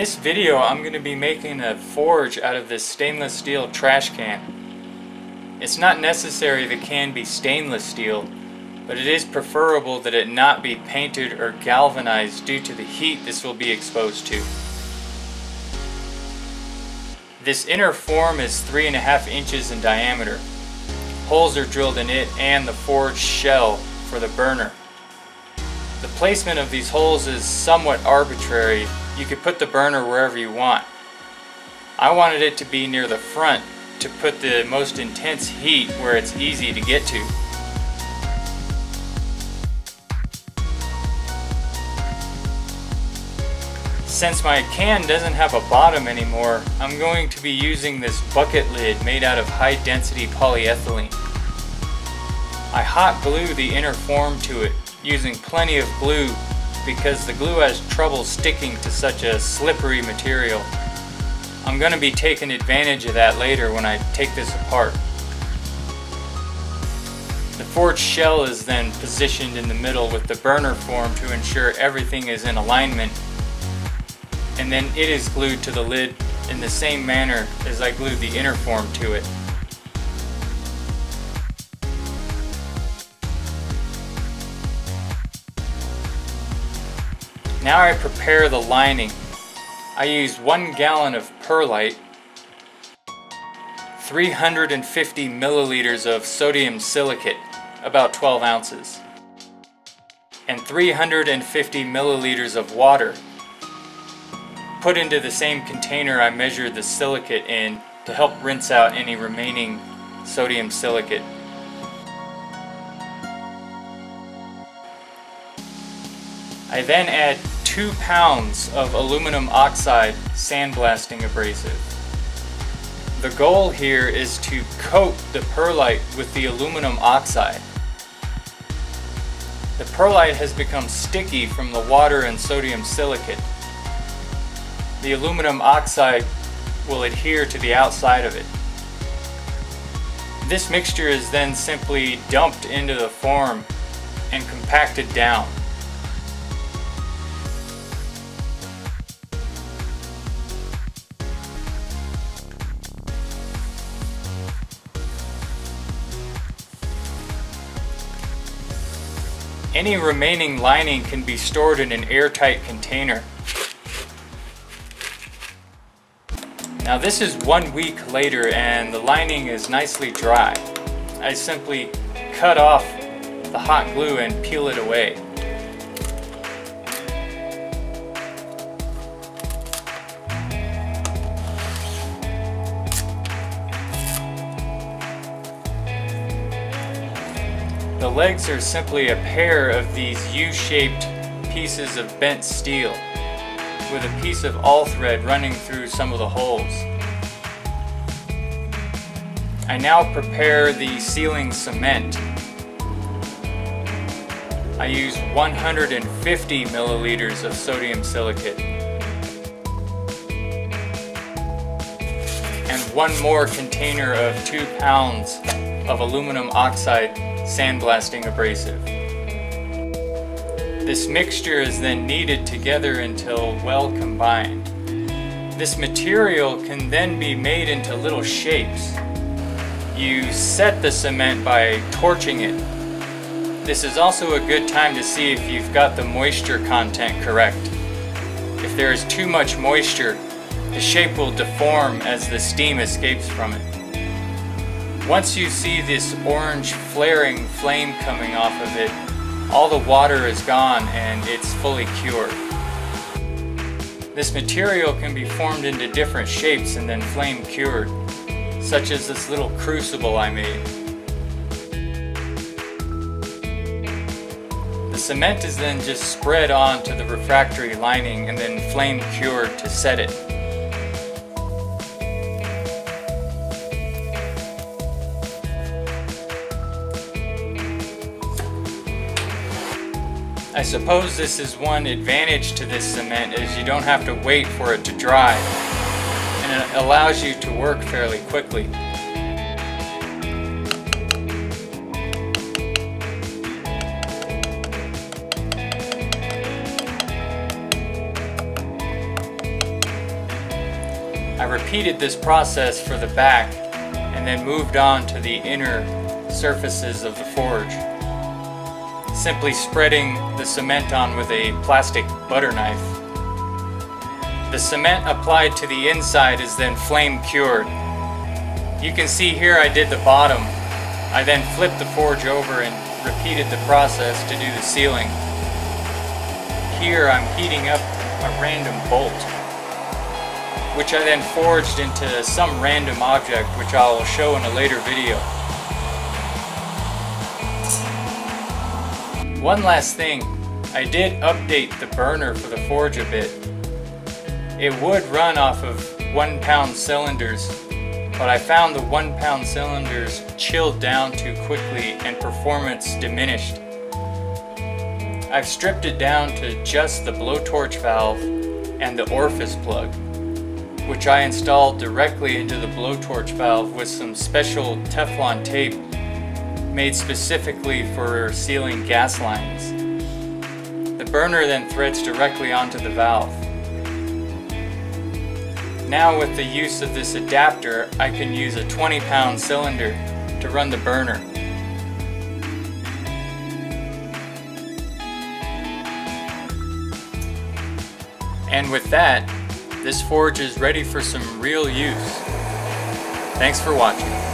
this video I'm going to be making a forge out of this stainless steel trash can. It's not necessary the can be stainless steel, but it is preferable that it not be painted or galvanized due to the heat this will be exposed to. This inner form is three and a half inches in diameter. Holes are drilled in it and the forged shell for the burner. The placement of these holes is somewhat arbitrary. You could put the burner wherever you want. I wanted it to be near the front to put the most intense heat where it's easy to get to. Since my can doesn't have a bottom anymore, I'm going to be using this bucket lid made out of high density polyethylene. I hot glue the inner form to it using plenty of glue because the glue has trouble sticking to such a slippery material. I'm going to be taking advantage of that later when I take this apart. The forged shell is then positioned in the middle with the burner form to ensure everything is in alignment and then it is glued to the lid in the same manner as I glued the inner form to it. Now I prepare the lining. I use one gallon of perlite, 350 milliliters of sodium silicate, about 12 ounces, and 350 milliliters of water. Put into the same container I measured the silicate in to help rinse out any remaining sodium silicate. I then add 2 pounds of aluminum oxide sandblasting abrasive. The goal here is to coat the perlite with the aluminum oxide. The perlite has become sticky from the water and sodium silicate. The aluminum oxide will adhere to the outside of it. This mixture is then simply dumped into the form and compacted down. Any remaining lining can be stored in an airtight container. Now this is one week later and the lining is nicely dry. I simply cut off the hot glue and peel it away. The legs are simply a pair of these U-shaped pieces of bent steel with a piece of all thread running through some of the holes. I now prepare the sealing cement. I use 150 milliliters of sodium silicate. One more container of two pounds of aluminum oxide sandblasting abrasive. This mixture is then kneaded together until well combined. This material can then be made into little shapes. You set the cement by torching it. This is also a good time to see if you've got the moisture content correct. If there is too much moisture, the shape will deform as the steam escapes from it. Once you see this orange flaring flame coming off of it, all the water is gone and it's fully cured. This material can be formed into different shapes and then flame cured, such as this little crucible I made. The cement is then just spread onto the refractory lining and then flame cured to set it. I suppose this is one advantage to this cement is you don't have to wait for it to dry and it allows you to work fairly quickly. I repeated this process for the back and then moved on to the inner surfaces of the forge. Simply spreading the cement on with a plastic butter knife. The cement applied to the inside is then flame cured. You can see here I did the bottom. I then flipped the forge over and repeated the process to do the ceiling. Here I'm heating up a random bolt, which I then forged into some random object which I'll show in a later video. One last thing, I did update the burner for the forge a bit. It would run off of one pound cylinders, but I found the one pound cylinders chilled down too quickly and performance diminished. I've stripped it down to just the blowtorch valve and the orifice plug, which I installed directly into the blowtorch valve with some special Teflon tape made specifically for sealing gas lines. The burner then threads directly onto the valve. Now with the use of this adapter, I can use a 20 pound cylinder to run the burner. And with that, this forge is ready for some real use. Thanks for watching.